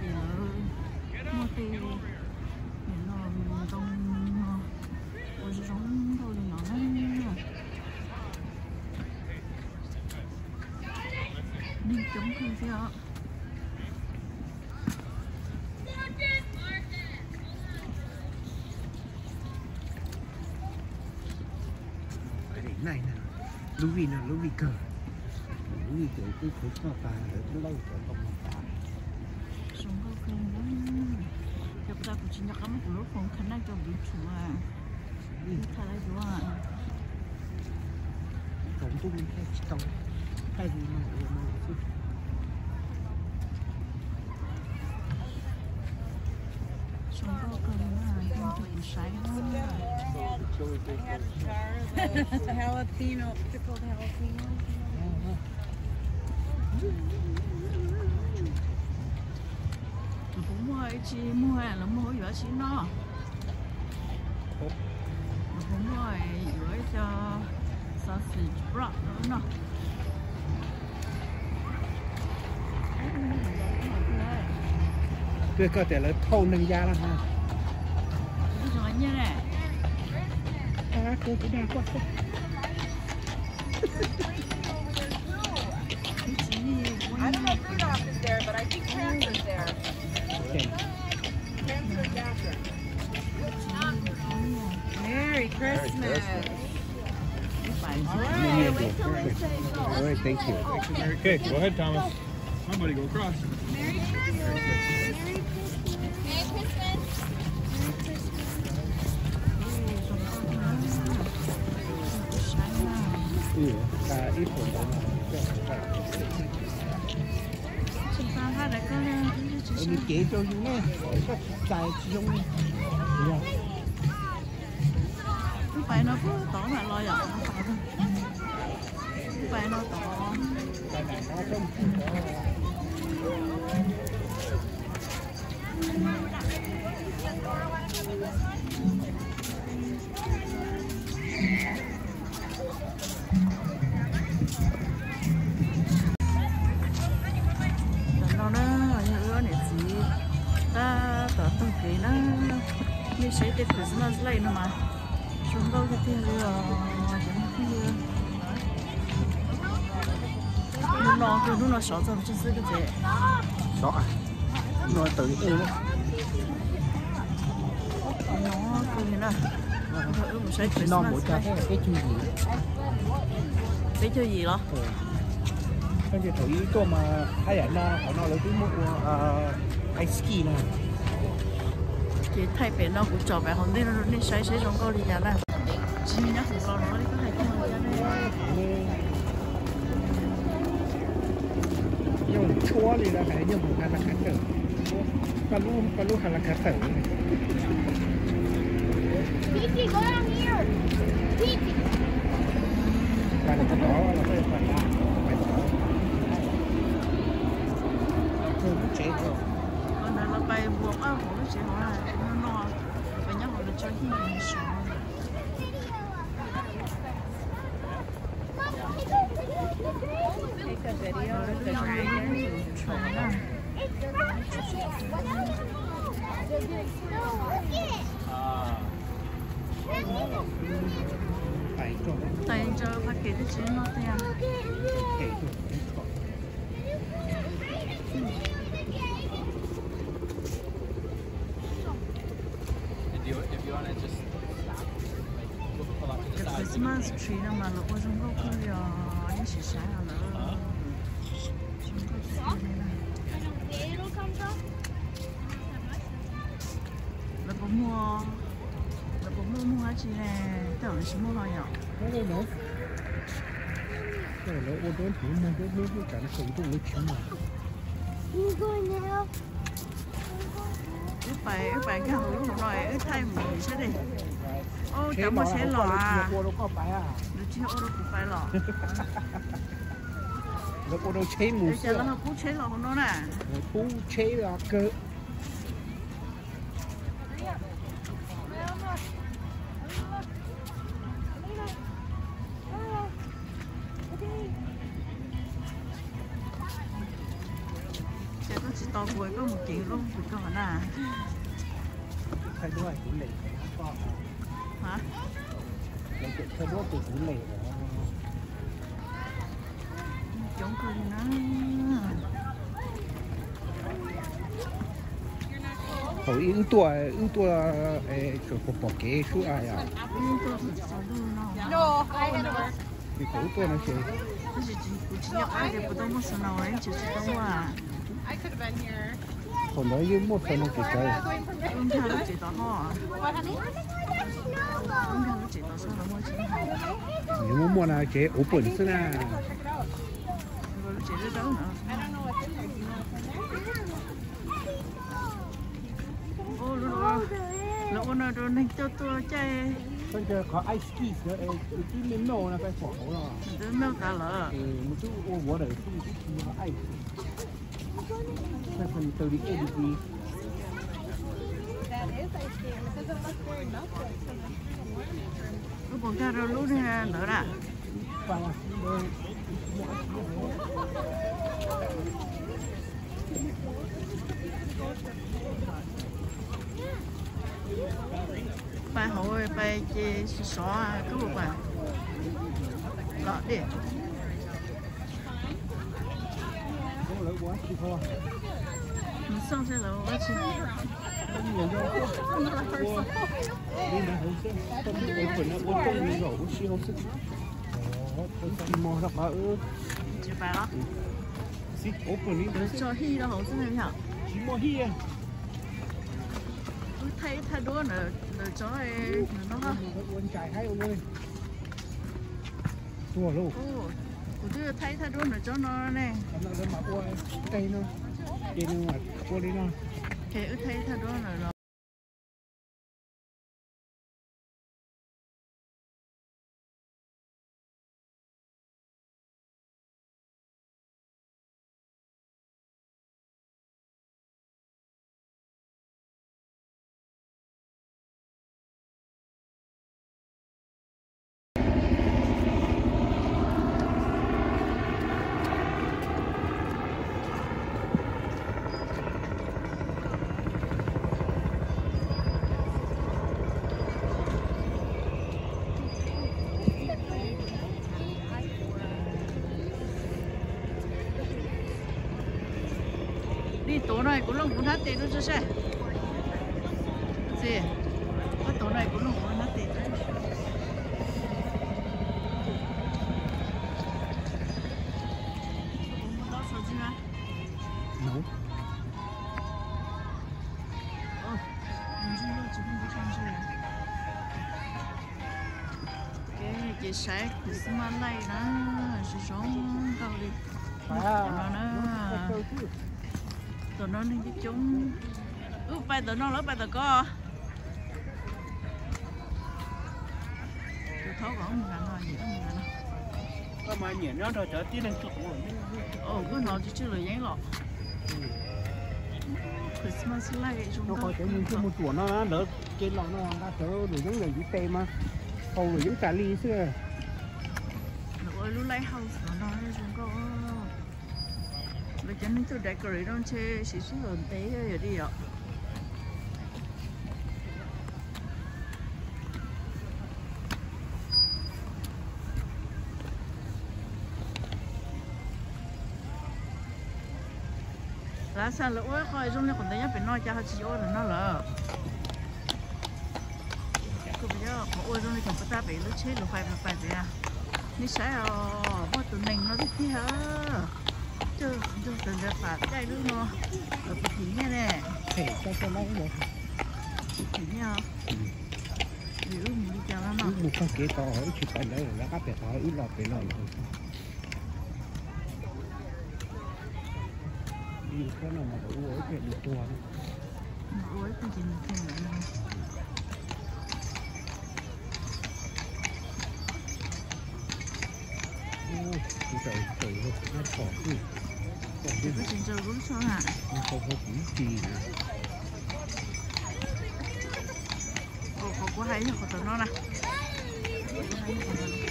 Christmas thì ở mua tiền thì nó mình trong ở trong thôi thì nó nó nhưng chống không sao cái điểm này nè cờ. Louis cờ cái khối cho ta ở cái lâu của ông ta xong rồi không lắm gặp ta cũng chỉ nhắc lắm của không cái cái jalapeno, pickled jalapeno. Cũng mua mua là mua giữa chi nó cũng mua giữa cho sausage wrap nữa nè. Tôi có thể là thâu nâng giá lắm ha. Cái chỗ như này à cô chỉ đang quá. Cái chỉ I don't know if Rudolph is there, but I think Prancer's there. Merry Christmas. All right, wait till say. All right, thank you. Merry. Go ahead, Thomas. Somebody go across. Merry Christmas. Merry Christmas. Merry Christmas. Merry Christmas. Uh, Em đi cho không phải nó cứ tỏ mà lo dọn nó tỏ thôi không phải nó tỏ. Như để Christmas lại nữa mà chúng tôi cái tiền rồi chúng nó cứ nó sợ rồi chứ cái gì sợ à. Nó tự yêu. nó cứ gì nè Nó mỗi cái cái chung gì. cái chơi gì đó cái Con thử cái mà hay là nó họ nó lấy cái mua ờ ice ski này thì thay biển nó cũng cho bé hôm nay nó đi xây xây trong câu đi nhà nè chỉ nhắc một câu nói đi có ở đây Nhưng chua thì là phải nhưng mà là khá tử. Và luôn và luôn là khá tử. Titi, go down here. Titi. Và là cái đó là cái phần là phải đó. Không chế đâu. còn là là bài buộc á của cái chị hỏi là nó no và nhắc họ là cho hi mình sợ Take a video of the dragon. trời ơi Phải cho nó tại cho phải kể cái chuyện nó thế à kể cho cái cỏ. If you if you want to just pull up to the cái side. Christmas tree đó mà là có trong góc không giờ những sự sáng à nữa trong góc tree này nè là có mua là có mua mua gì nè tưởng là chỉ mua hoa nhỏ Nó đâu nữa. Cái này nó ô tô thử mua cái nước cái cả nó sống trong nước chấm mà. You going now? Ước bài ước bài cái hầu lúc rồi ước thay mình sẽ đi ô chẳng mà sẽ lò phải à có phải à. được chưa ô đâu cũng phải lò Nó cô đâu chế mù nó sữa. học cú chế lò nó nè Nó thú chế là cơ. có một chuyện luôn thì có hả ใช่ด้วยถุงเหล็กก็ hả เราเก็บแค่ด้วยถุงเหล็ก chống cười nó เขาอึ้งตัวอึ้งตัวเอ่อเกี่ยวกับปอกเกชูอะไรอ่ะ nhưng tôi phải cho luôn nó No, I had to มีเขาตัวนั่นเอง 这是只不只要爱的不动不是脑人就是动啊 I could have been here. còn đấy dưới một phần một chỉ cây ông thằng nó chỉ tỏ ho nếu muốn mua là chế ốp bẩn thế nào. Nó ôn rồi nên cho tôi chơi bây giờ có ice skis nữa ấy cái miếng nổ cái phổ rồi miếng nổ cả lỡ ừ một chút ô bố để cái ice. It's less than 30 kg. That is ice cream. It doesn't look very melted. Nó còn cho rau lú nữa đó. Bài hội bài chê xóa cứu bà. Lọt đi. 你上这楼，我去。我几百了？做戏的好是很好。什么戏啊？太太多了，了做哎，那个。我我摘开我。多肉。哦。我就睇睇到咪咗咯咧。咁啊，你買過雞咯，雞咯，過年咯。其實睇睇到咪咯。đi tổ này cũng lông muốn hát tiền luôn chứ sao gì có tổ này cũng lông muốn hát tiền No. Oh, cái chị sẽ cũng ăn đây nó sẽ sống đâu đi. À. Nó nó tụi nó nên chứ chúng ướp bay tụi nó lớp bay tụi có. Tụi thấu gõ mình là nó gì đó mình là nó có mà nhỉ nó rồi trở tí lên chụp rồi ồ cứ nói chứ chưa lời giấy lọ Christmas light chúng ta nó có thể mình chưa một tuổi nó đỡ trên lọ nó ra trở rồi giống người dưới tây mà. Hầu rồi giống cà ly xưa. Nó ơi lúc lấy house nó nói chúng có bây giờ mình tôi decorate on chơi sĩ số lần tế rồi đi ạ. Lá xa lỗ khỏi dùng nó còn thấy nhá, phải nói cho họ chỉ là nó lỡ cứ bây giờ có ôi dùng nó chẳng có ta phải lúc chết lúc phải phải phải à. Nếu sẽ ờ bố tụi mình nó thích thế hả 这这等着把带路呢，呃，不停下嘞。嘿，再再来一个。停下。Nếu mình đi chào lắm Một con kia có hỏi chụp ảnh đấy các bé hỏi ít lọt về lọt Đi có nào mà uối chuyện được tuần Uối thì chỉ một thêm nữa Ôi, trời 거고 이거 진짜 물소나 거고 물기나 거고 하이 거잖아 거고 하이 거잖아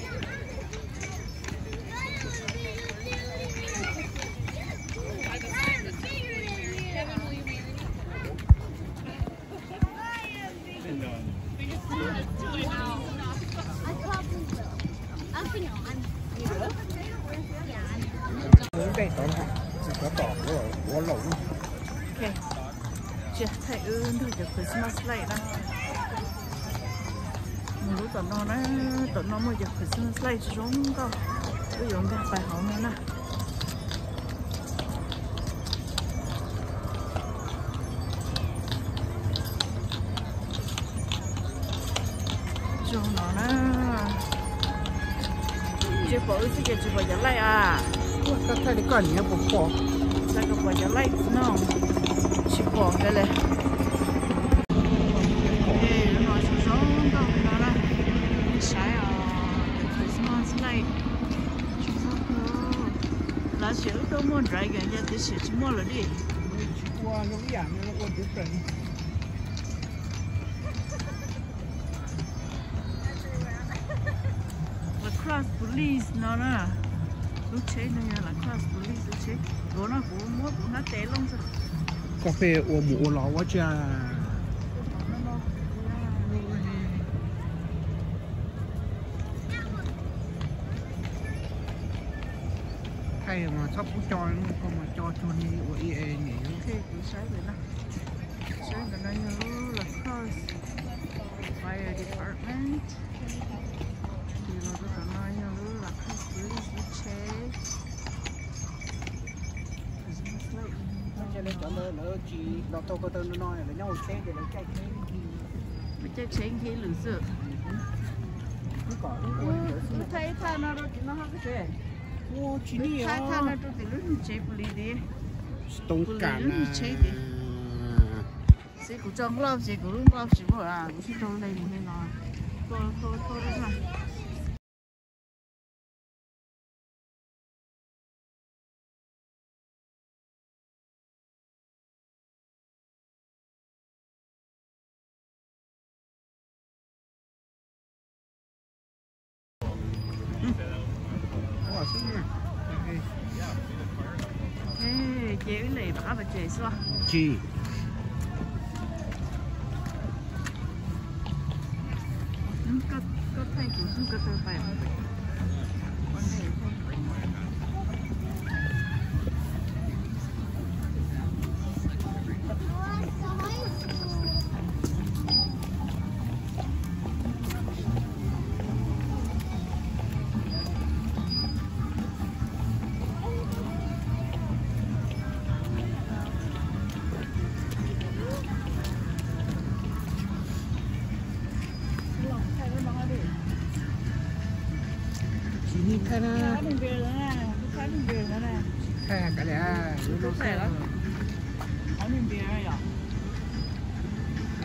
giờ Christmas lại đó. Một lúc tụi nó nó tụi nó mới giờ Christmas lại xuống có ví dụ cái bài học nữa nè. Cho nó nè. Chưa bỏ cái gì chưa bỏ giờ lại à. Ta thấy cái con này bộ phò. Sao cái bỏ giờ lại nó chỉ bỏ cái này Ê, nó nói số số đâu nó là sai à Christmas light số số cơ là sẽ đâu muốn trái cái nhà thì sẽ chỉ mua là đi Qua nó cái nó còn different. là cross police nó nè lúc chế nó nhà là cross police lúc chế rồi nó cũng mua nó té lông rồi Cà phê ua mũ lò quá cha. Hay mà sắp cũng cho nó không mà cho cho đi ua ie nhỉ. ok cứ sai rồi nè sai rồi nó nhớ là cross fire department. Thì nó rất là nói nhớ là cross police lúc chế Cho nên cho nó nó chỉ nó tôi có tôi nó nói là nhau xe để nó chạy thế thì bây giờ chế khi lử sự. Nó có cứ thấy tha nó rồi thì nó không có chuyện Ô chỉ đi tha tha à. nó rồi thì lúc chế police đi Tông cản à. sẽ cũng trong lâu sẽ cũng lúc bảo là cũng chỉ trong đây mình nói thôi thôi thôi đó chế cái này bà bà chế sao Chi. có có thay cũng không có tôi Khai cả đã. Nó khỏe lắm. ở đường về rồi à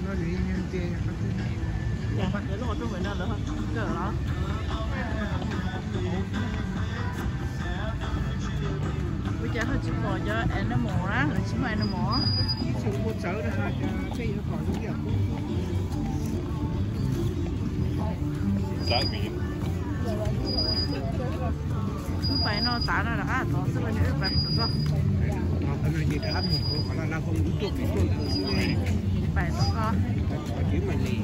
Nó đi nhân tiền. dạ để mà tôi về nơi nữa cỡ đó bây giờ họ chỉ bỏ cho animal á là chỉ mà animal á Không có sợ đó ha. Cái nó còn đúng kiểu. cứ phải nó tá nó đã thọ sức lên được bạn đúng không? Nó cái này gì đã một cô có là không đúng tuổi cái tuổi của sư này phải không con chỉ mà lì